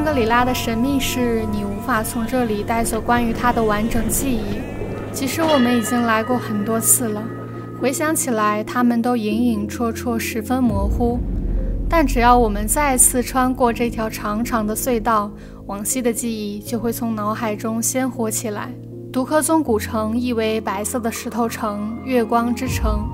香格里拉的神秘是你无法从这里带走关于它的完整记忆。其实我们已经来过很多次了，回想起来，它们都隐隐绰绰，十分模糊。但只要我们再次穿过这条长长的隧道，往昔的记忆就会从脑海中鲜活起来。独克宗古城意为白色的石头城、月光之城。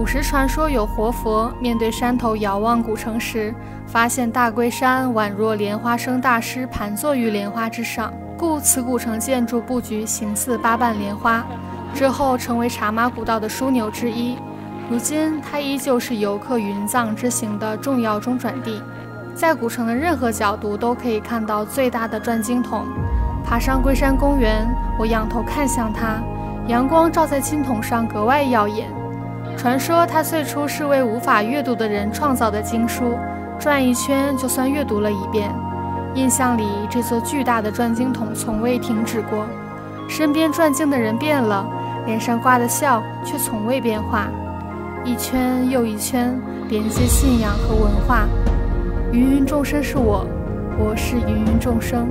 古时传说有活佛面对山头遥望古城时，发现大龟山宛若莲花生大师盘坐于莲花之上，故此古城建筑布局形似八瓣莲花。之后成为茶马古道的枢纽之一。如今，它依旧是游客云藏之行的重要中转地，在古城的任何角度都可以看到最大的转经筒。爬上龟山公园，我仰头看向它，阳光照在青铜上格外耀眼。传说它最初是为无法阅读的人创造的经书，转一圈就算阅读了一遍。印象里，这座巨大的转经筒从未停止过，身边转经的人变了，脸上挂的笑却从未变化。一圈又一圈，连接信仰和文化。芸芸众生是我，我是芸芸众生。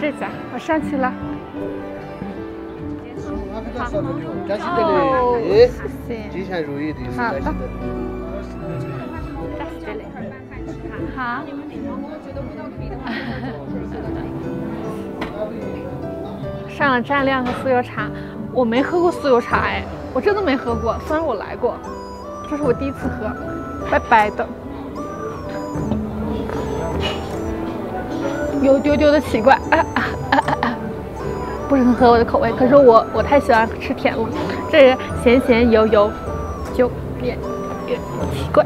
这家，我上去了。好，谢谢。吉祥如意的，好的。好。上了蘸料和酥油茶，我没喝过酥油茶哎，我真的没喝过。虽然我来过，这是我第一次喝，白白的。有丢丢的奇怪，不是很合我的口味。可是我我太喜欢吃甜了，这咸咸油油，就变越奇怪。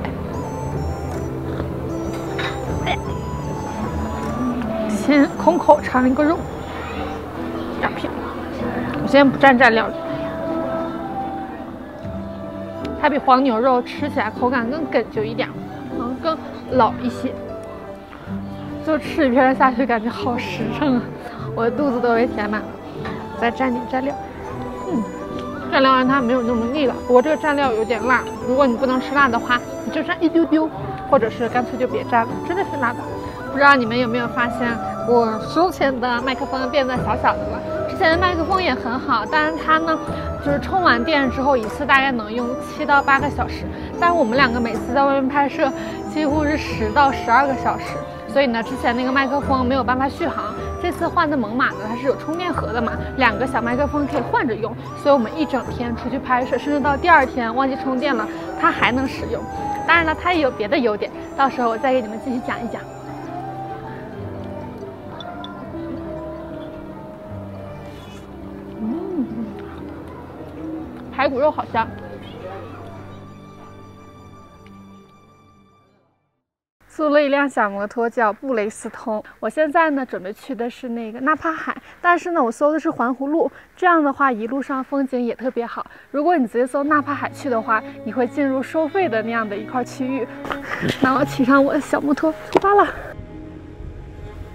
先空口尝一个肉，两片。我先不蘸蘸料，它比黄牛肉吃起来口感更哏啾一点，嗯，更老一些。就吃一片下去，感觉好实诚啊！我的肚子都被填满了。再蘸点蘸料，嗯，蘸料让它没有那么腻了。不过这个蘸料有点辣，如果你不能吃辣的话，你就蘸一丢丢，或者是干脆就别蘸了，真的是辣的。不知道你们有没有发现，我胸前的麦克风变得小小的了。之前的麦克风也很好，但是它呢，就是充完电之后一次大概能用七到八个小时，但是我们两个每次在外面拍摄，几乎是十到十二个小时。所以呢，之前那个麦克风没有办法续航。这次换的猛犸呢，它是有充电盒的嘛，两个小麦克风可以换着用。所以我们一整天出去拍摄，甚至到第二天忘记充电了，它还能使用。当然了，它也有别的优点，到时候我再给你们继续讲一讲。嗯，排骨肉好香。租了一辆小摩托，叫布雷斯通。我现在呢，准备去的是那个纳帕海，但是呢，我搜的是环湖路。这样的话，一路上风景也特别好。如果你直接搜纳帕海去的话，你会进入收费的那样的一块区域。那我骑上我的小摩托出发了。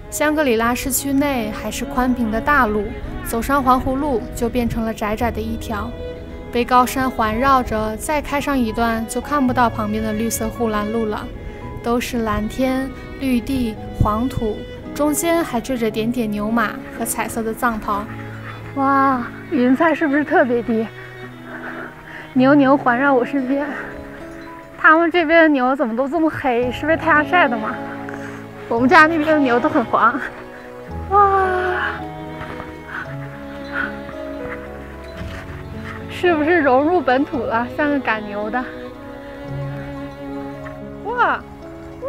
香格里拉市区内还是宽平的大路，走上环湖路就变成了窄窄的一条，被高山环绕着。再开上一段，就看不到旁边的绿色护栏路了。都是蓝天、绿地、黄土，中间还缀着点点牛马和彩色的藏袍。哇，云彩是不是特别低？牛牛环绕我身边。他们这边的牛怎么都这么黑？是被太阳晒的吗？我们家那边的牛都很黄。哇，是不是融入本土了？像个赶牛的。哇！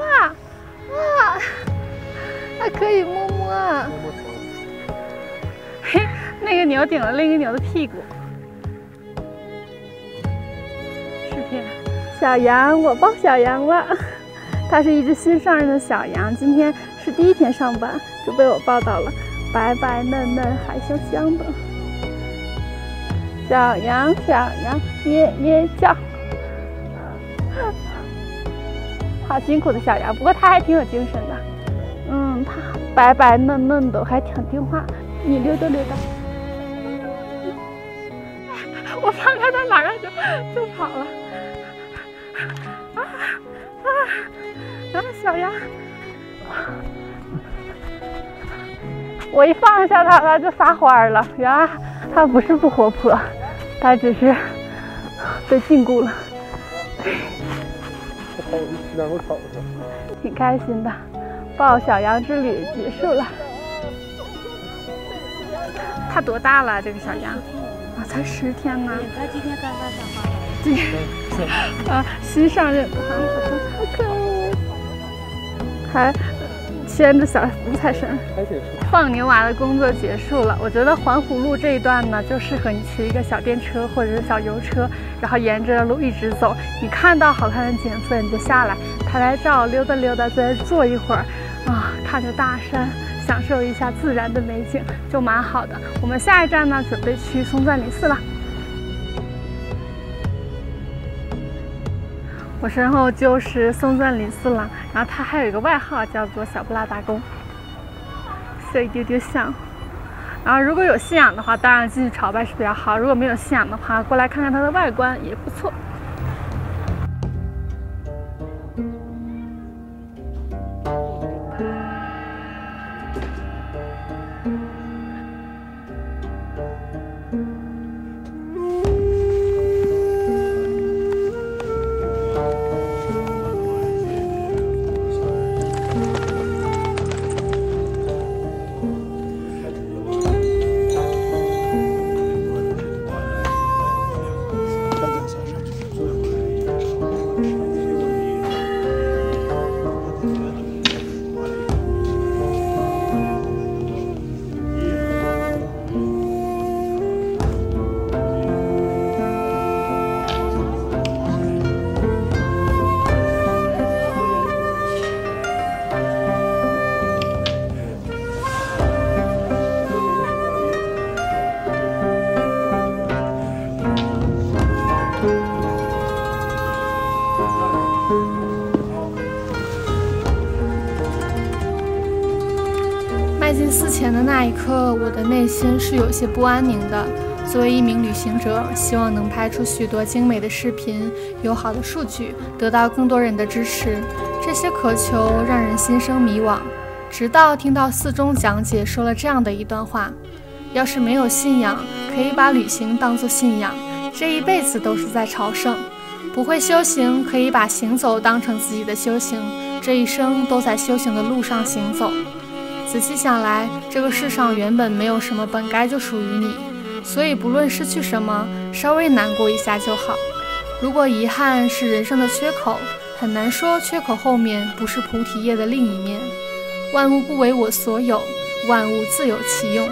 哇哇，还可以摸摸啊！嘿，那个牛顶了另一个牛的屁股。视频，小羊，我抱小羊了。它是一只新上任的小羊，今天是第一天上班，就被我抱到了，白白嫩嫩，还香香的。小羊，小羊，咩咩叫。好辛苦的小羊，不过它还挺有精神的。嗯，它白白嫩嫩的，还挺听话。你溜达溜达。我放开它，马上就就跑了。啊啊啊！小羊。我一放下它，它就撒欢儿了。原来它不是不活泼，它只是被禁锢了。挺开心的，抱小羊之旅结束了。它多大了？这个小羊啊，才十天呢。它今天刚刚上花来。今 啊，新上任的好可爱，还。牵着小五彩绳，放牛娃的工作结束了。我觉得环湖路这一段呢，就适合你骑一个小电车或者是小油车，然后沿着路一直走。你看到好看的景色，你就下来拍拍照，溜达溜达，再坐一会儿，啊，看着大山，享受一下自然的美景，就蛮好的。我们下一站呢，准备去松赞林寺了。我身后就是松赞林寺了，然后它还有一个外号叫做小布拉达宫，有一丢丢像。然后如果有信仰的话，当然进去朝拜是比较好；如果没有信仰的话，过来看看它的外观也不错。我的内心是有些不安宁的。作为一名旅行者，希望能拍出许多精美的视频，有好的数据，得到更多人的支持。这些渴求让人心生迷惘。直到听到寺中讲解说了这样的一段话：要是没有信仰，可以把旅行当作信仰，这一辈子都是在朝圣；不会修行，可以把行走当成自己的修行，这一生都在修行的路上行走。仔细想来，这个世上原本没有什么本该就属于你，所以不论失去什么，稍微难过一下就好。如果遗憾是人生的缺口，很难说缺口后面不是菩提叶的另一面。万物不为我所有，万物自有其用。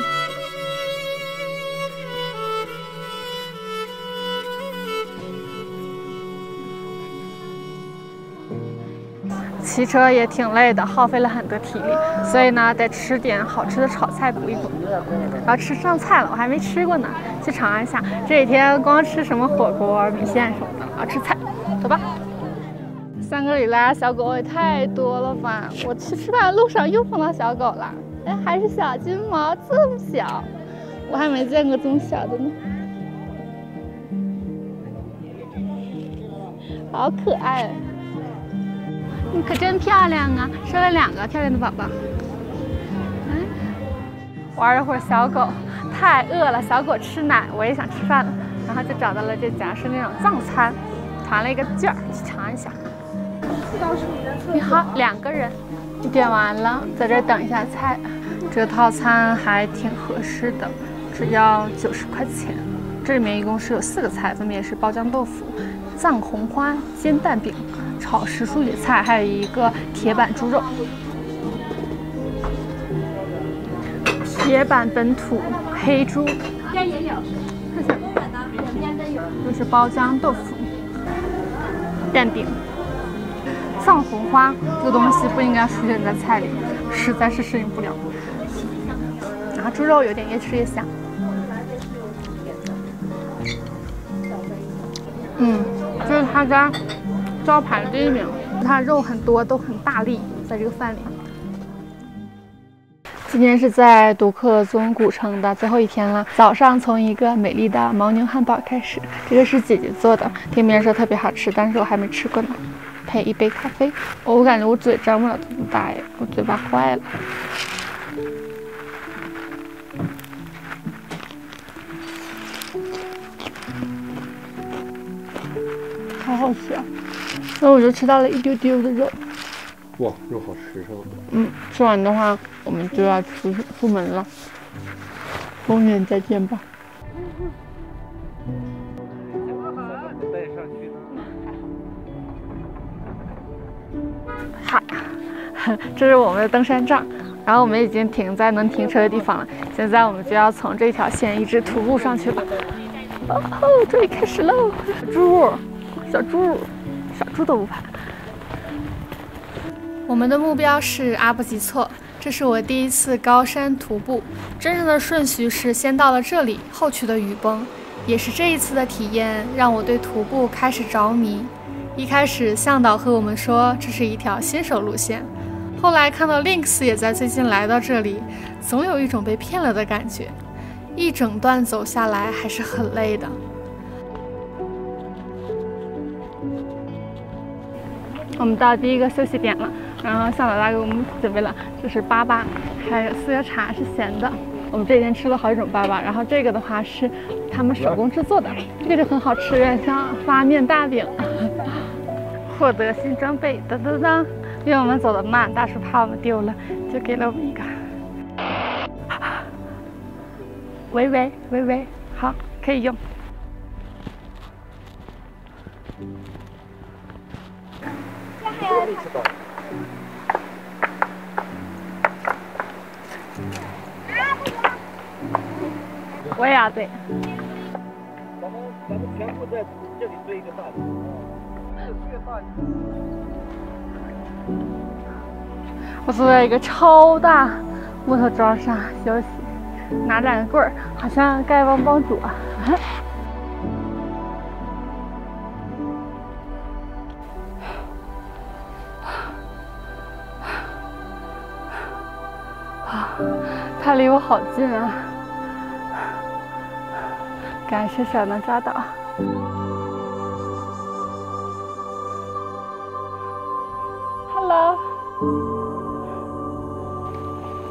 骑车也挺累的，耗费了很多体力，所以呢，得吃点好吃的炒菜补一补。然后吃上菜了，我还没吃过呢，去尝一下。这几天光吃什么火锅、米线什么的，然后，吃菜，走吧。香格里拉小狗也太多了吧！我去吃饭的路上又碰到小狗了，哎，还是小金毛，这么小，我还没见过这么小的呢，好可爱。你可真漂亮啊！生了两个漂亮的宝宝。嗯，玩了会儿小狗，太饿了。小狗吃奶，我也想吃饭了，然后就找到了这家，是那种藏餐，团了一个券儿去尝一下。你好，两个人，你点完了，在这等一下菜。这个套餐还挺合适的，只要九十块钱。这里面一共是有四个菜，分别是包浆豆腐、藏红花煎蛋饼。炒时蔬野菜，还有一个铁板猪肉。铁板本土黑猪，就，是包浆豆腐、蛋饼、藏红花，这个东西不应该出现在菜里，实在是适应不了。然后猪肉有点越吃越香。嗯，就是他家招牌第一名，它肉很多，都很大力，在这个饭里。今天是在独克宗古城的最后一天了。早上从一个美丽的牦牛汉堡开始，这个是姐姐做的，听别人说特别好吃，但是我还没吃过呢。配一杯咖啡，我感觉我嘴张不了这么大哎，我嘴巴坏了。好好吃啊！那我就吃到了一丢丢的肉。哇，肉好实诚。嗯，吃完的话，我们就要出出门了。公园再见吧。好，这是我们的登山杖，然后我们已经停在能停车的地方了。现在我们就要从这条线一直徒步上去了。哦，终于开始喽！猪，小猪，小都不怕。我们的目标是阿布吉措，这是我第一次高山徒步。真正的顺序是先到了这里，后去的雨崩。也是这一次的体验让我对徒步开始着迷。一开始向导和我们说这是一条新手路线，后来看到 Links 也在最近来到这里，总有一种被骗了的感觉。一整段走下来还是很累的。我们到第一个休息点了。然后向导大给我们准备了，这是粑粑，还有酥油茶是咸的。我们这几天吃了好几种粑粑，然后这个的话是他们手工制作的，这个就很好吃，有点像发面大饼。获得新装备，噔噔噔！因为我们走得慢，大叔怕我们丢了，就给了我们一个。喂喂喂喂，好，可以用。我也要对。咱们咱们全部在这里堆一个大的，我坐在一个超大木头桩上休息，拿两个棍儿，好像丐帮帮主啊。他离我好近啊！感谢小能抓到。Hello。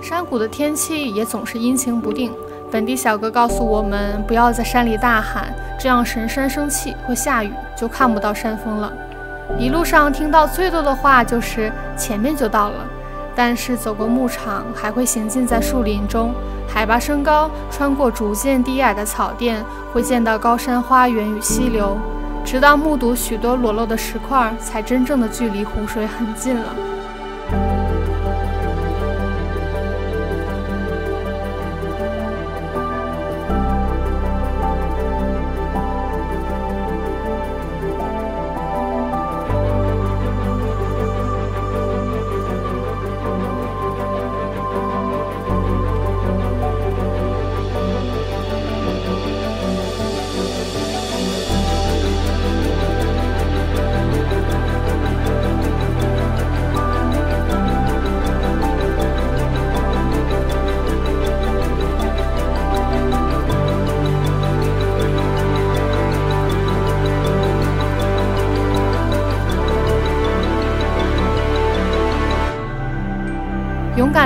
山谷的天气也总是阴晴不定。本地小哥告诉我们，不要在山里大喊，这样神山生气会下雨，就看不到山峰了。一路上听到最多的话就是前面就到了。但是走过牧场，还会行进在树林中，海拔升高，穿过逐渐低矮的草甸，会见到高山花园与溪流，直到目睹许多裸露的石块，才真正的距离湖水很近了。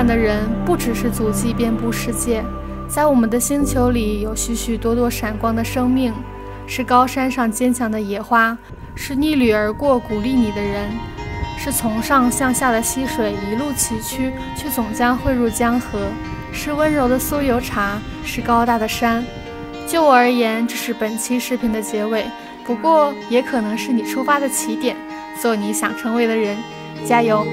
的人不只是足迹遍布世界，在我们的星球里有许许多多闪光的生命，是高山上坚强的野花，是逆旅而过鼓励你的人，是从上向下的溪水一路崎岖却总将汇入江河，是温柔的酥油茶，是高大的山。就我而言，这是本期视频的结尾，不过也可能是你出发的起点。做你想成为的人，加油！